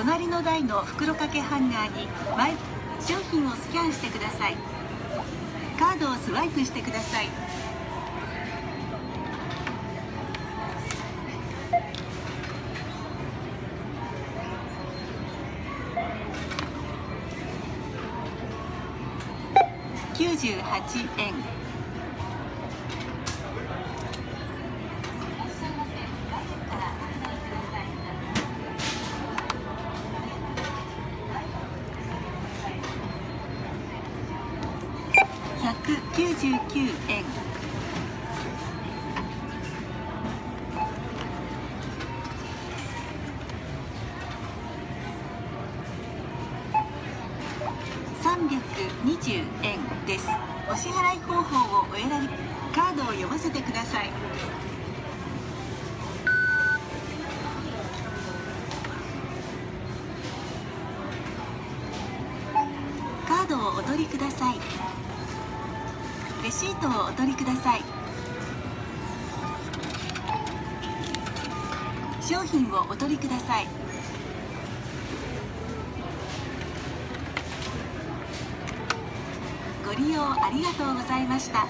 隣の台の袋掛けハンガーに商品をスキャンしてください。カードをスワイプしてください。98円。199円。320円です。お支払い方法をお選びカードを読ませてください。カードをお取りください。レシートをお取りください。商品をお取りください。ご利用ありがとうございました。